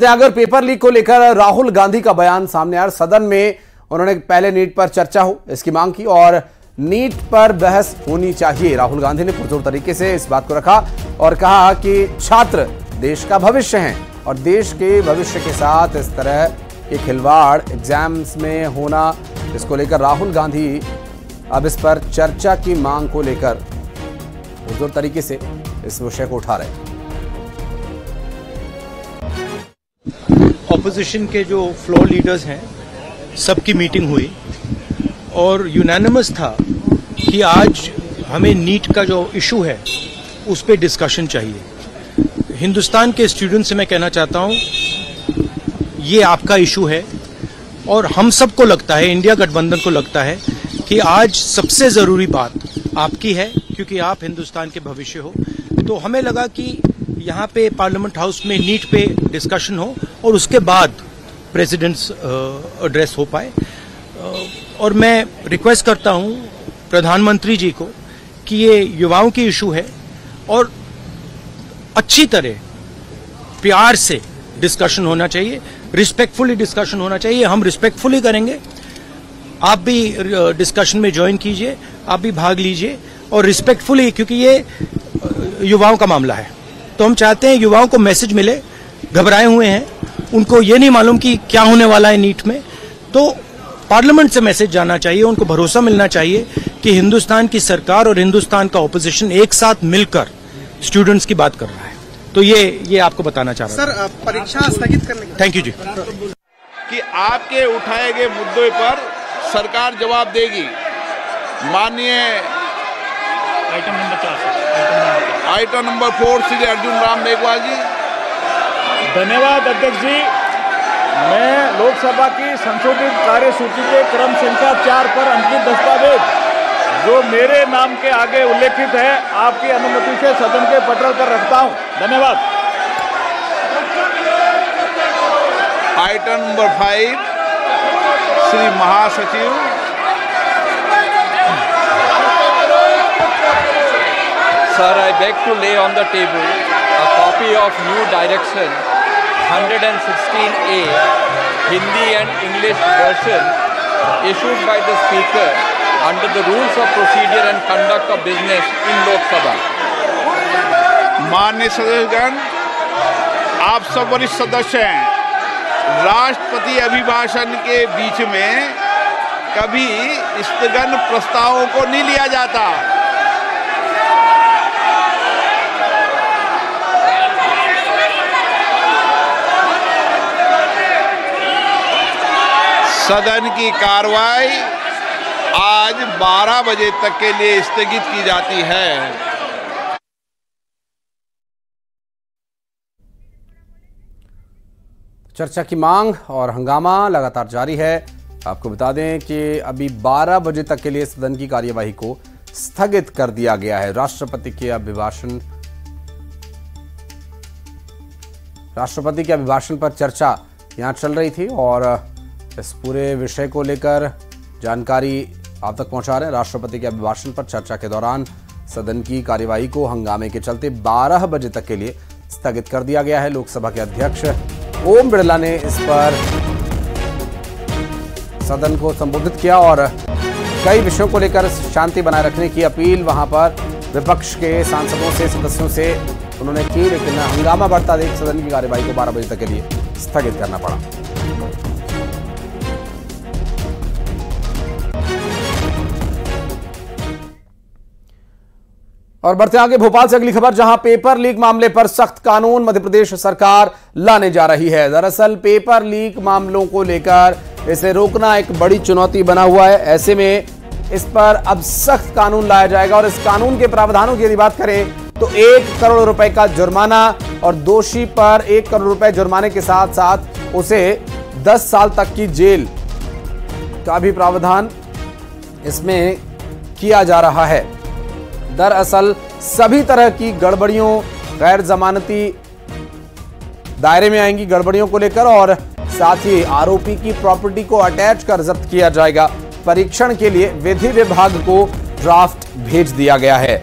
बढ़ते अगर paper leak को लेकर राहुल गांधी का बयान सामने आया सदन में उन्होंने पहले नीट पर चर्चा हो, इसकी मांग की और नीट पर बहस होनी चाहिए। राहुल गांधी ने पुरजोर तरीके से इस बात को रखा और कहा कि छात्र देश का भविष्य हैं और देश के भविष्य के साथ इस तरह के खिलवाड़ एग्ज़ाम्स में होना, इसको लेकर राहुल गांधी अब इस पर चर्चा की मांग को लेकर पुरजोर तरीके से इस विषय को उठा रहे हैं। ऑपोजिशन के जो फ्लोर लीडर्स हैं, सबकी मीटिंग हुई और यूनानिमस था कि आज हमें नीट का जो इशू है, उस पर डिस्कशन चाहिए। हिंदुस्तान के स्टूडेंट से मैं कहना चाहता हूँ, ये आपका इशू है और हम सबको लगता है इंडिया गठबंधन को लगता है कि आज सबसे ज़रूरी बात आपकी है क्योंकि आप हिंदुस्तान के भविष्य हो। तो हमें लगा कि यहाँ पे पार्लियामेंट हाउस में नीट पे डिस्कशन हो और उसके बाद प्रेसिडेंट्स एड्रेस हो पाए। और मैं रिक्वेस्ट करता हूँ प्रधानमंत्री जी को कि ये युवाओं की इशू है और अच्छी तरह प्यार से डिस्कशन होना चाहिए रिस्पेक्टफुली डिस्कशन होना चाहिए। हम रिस्पेक्टफुली करेंगे। आप भी डिस्कशन में ज्वाइन कीजिए, आप भी भाग लीजिए। और रिस्पेक्टफुली क्योंकि ये युवाओं का मामला है। तो हम चाहते हैं युवाओं को मैसेज मिले घबराए हुए हैं उनको ये नहीं मालूम कि क्या होने वाला है नीट में। तो पार्लियामेंट से मैसेज जाना चाहिए उनको भरोसा मिलना चाहिए कि हिंदुस्तान की सरकार और हिंदुस्तान का ऑपोजिशन एक साथ मिलकर स्टूडेंट्स की बात कर रहा है। तो ये ये आपको बताना चाह रहा सर परीक्षा स्थगित करने थैंक यू जी। कि आपके उठाए गए मुद्दों पर सरकार जवाब देगी। माननीय आइटम नंबर चार item number four Shri Arjun Ram Meghwal ji धन्यवाद अध्यक्ष जी। मैं लोकसभा की संशोधित कार्य सूची के क्रम संख्या चार पर अंकित दस्तावेज़ जो मेरे नाम के आगे उल्लेखित है आपकी अनुमति से सदन के पटल पर रखता हूँ। धन्यवाद। आइटम नंबर फाइव श्री महासचिव Sir, I beg to lay on the table a copy of new direction 116A Hindi and English version issued by the Speaker under the rules of procedure and conduct of business in Lok Sabha. मान्य सदस्यगण आप सब वरिष्ठ सदस्य हैं राष्ट्रपति अभिभाषण के बीच में कभी स्थगन प्रस्तावों को नहीं लिया जाता सदन की कार्रवाई आज 12 बजे तक के लिए स्थगित की जाती है। चर्चा की मांग और हंगामा लगातार जारी है। आपको बता दें कि अभी 12 बजे तक के लिए सदन की कार्यवाही को स्थगित कर दिया गया है। राष्ट्रपति के अभिभाषण राष्ट्रपति के अभिभाषण पर चर्चा यहाँ चल रही थी और इस पूरे विषय को लेकर जानकारी आप तक पहुँचा रहे हैं। राष्ट्रपति के अभिभाषण पर चर्चा के दौरान सदन की कार्यवाही को हंगामे के चलते 12 बजे तक के लिए स्थगित कर दिया गया है। लोकसभा के अध्यक्ष ओम बिरला ने इस पर सदन को संबोधित किया और कई विषयों को लेकर शांति बनाए रखने की अपील वहाँ पर विपक्ष के सांसदों से, सदस्यों से उन्होंने की, लेकिन हंगामा बढ़ता देख सदन की कार्यवाही को 12 बजे तक के लिए स्थगित करना पड़ा। और बढ़ते आगे भोपाल से अगली खबर, जहाँ पेपर लीक मामले पर सख्त कानून मध्य प्रदेश सरकार लाने जा रही है। दरअसल पेपर लीक मामलों को लेकर इसे रोकना एक बड़ी चुनौती बना हुआ है। ऐसे में इस पर अब सख्त कानून लाया जाएगा और इस कानून के प्रावधानों की यदि बात करें तो एक करोड़ रुपए का जुर्माना और दोषी पर एक करोड़ रुपए जुर्माने के साथ साथ उसे दस साल तक की जेल का भी प्रावधान इसमें किया जा रहा है। दरअसल सभी तरह की गड़बड़ियों गैर जमानती दायरे में आएँगी गड़बड़ियों को लेकर और साथ ही आरोपी की प्रॉपर्टी को अटैच कर जब्त किया जाएगा। परीक्षण के लिए विधि विभाग को ड्राफ्ट भेज दिया गया है।